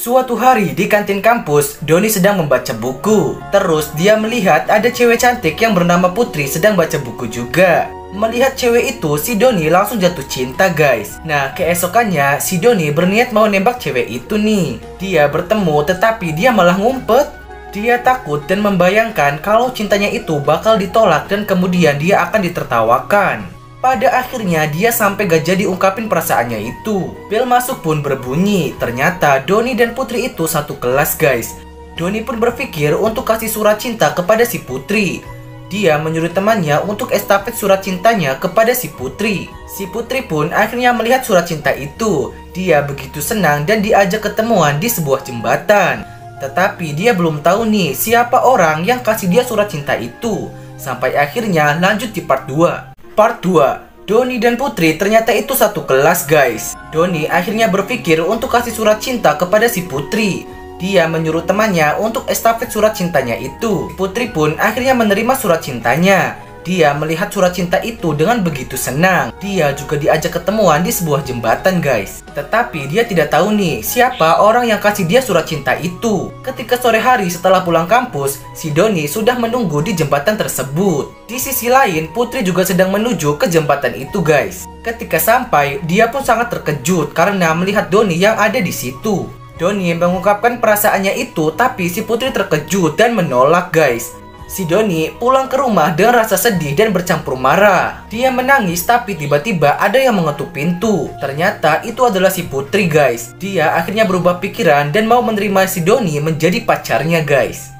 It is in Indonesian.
Suatu hari di kantin kampus, Doni sedang membaca buku. Terus dia melihat ada cewek cantik yang bernama Putri sedang baca buku juga. Melihat cewek itu, si Doni langsung jatuh cinta guys. Nah, keesokannya si Doni berniat mau nembak cewek itu nih. Dia bertemu tetapi dia malah ngumpet. Dia takut dan membayangkan kalau cintanya itu bakal ditolak dan kemudian dia akan ditertawakan. Pada akhirnya dia sampai gak jadi ungkapin perasaannya itu. Bel masuk pun berbunyi. Ternyata Doni dan Putri itu satu kelas guys. Doni pun berpikir untuk kasih surat cinta kepada si Putri. Dia menyuruh temannya untuk estafet surat cintanya kepada si Putri. Si Putri pun akhirnya melihat surat cinta itu. Dia begitu senang dan diajak ketemuan di sebuah jembatan. Tetapi dia belum tahu nih siapa orang yang kasih dia surat cinta itu. Sampai akhirnya lanjut di part 2. Part 2 Doni dan Putri ternyata itu satu kelas guys. Doni akhirnya berpikir untuk kasih surat cinta kepada si Putri. Dia menyuruh temannya untuk estafet surat cintanya itu. Putri pun akhirnya menerima surat cintanya dia melihat surat cinta itu dengan begitu senang. Dia juga diajak ketemuan di sebuah jembatan guys. Tetapi dia tidak tahu nih siapa orang yang kasih dia surat cinta itu. Ketika sore hari setelah pulang kampus, si Doni sudah menunggu di jembatan tersebut. Di sisi lain, Putri juga sedang menuju ke jembatan itu guys. Ketika sampai, dia pun sangat terkejut karena melihat Doni yang ada di situ. Doni mengungkapkan perasaannya itu, tapi si Putri terkejut dan menolak guys. Si Doni pulang ke rumah dengan rasa sedih dan bercampur marah. Dia menangis tapi tiba-tiba ada yang mengetuk pintu. Ternyata itu adalah si Putri guys. Dia akhirnya berubah pikiran dan mau menerima si Doni menjadi pacarnya guys.